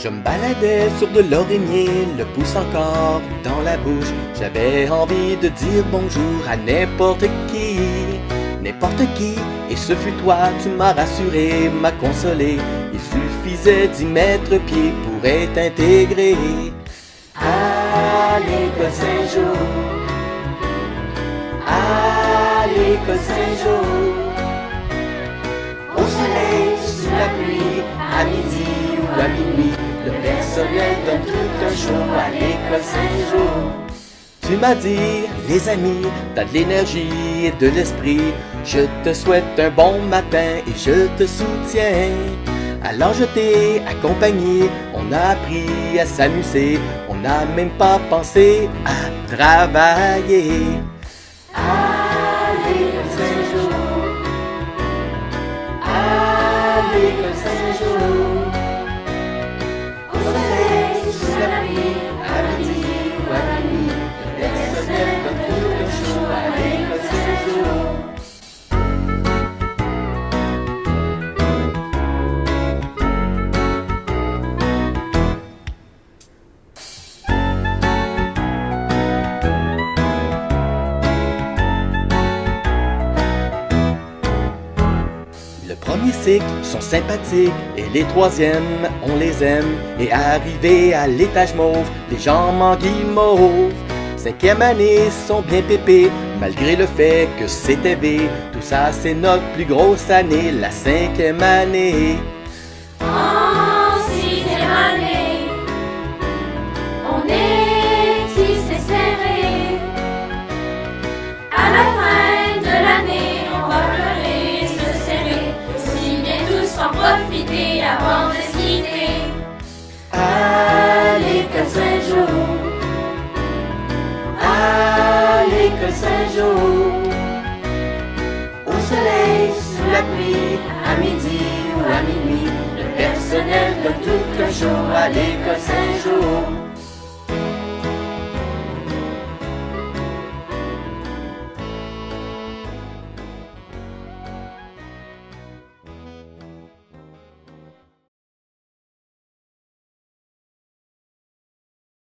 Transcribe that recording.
Je me baladais sur de l'oreiller, le pouce encore dans la bouche. J'avais envie de dire bonjour à n'importe qui, n'importe qui. Et ce fut toi, tu m'as rassuré, m'as consolé. Il suffisait d'y mettre pied pour être intégré. À l'école Saint-Jean, à l'école Saint-Jean, au soleil, sous la pluie, à midi ou à minuit, Tu m'as dit, les amis, t'as de l'énergie et de l'esprit. Je te souhaite un bon matin et je te soutiens. Alors je t'ai accompagné, on a appris à s'amuser, on n'a même pas pensé à travailler. L'école Saint-Jean, à Le premier cycle sont sympathiques et les troisièmes, on les aime. Et arrivé à l'étage mauve, les gens m'enguimauve. Cinquième année sont bien pépés, malgré le fait que c'est élevé. Tout ça, c'est notre plus grosse année, la cinquième année. Profiter avant de se quitter. À l'école Saint-Jean, à l'école Saint-Jean, au soleil, sous la pluie, à midi ou à minuit, le personnel donne tout un jour à l'école Saint-Jean.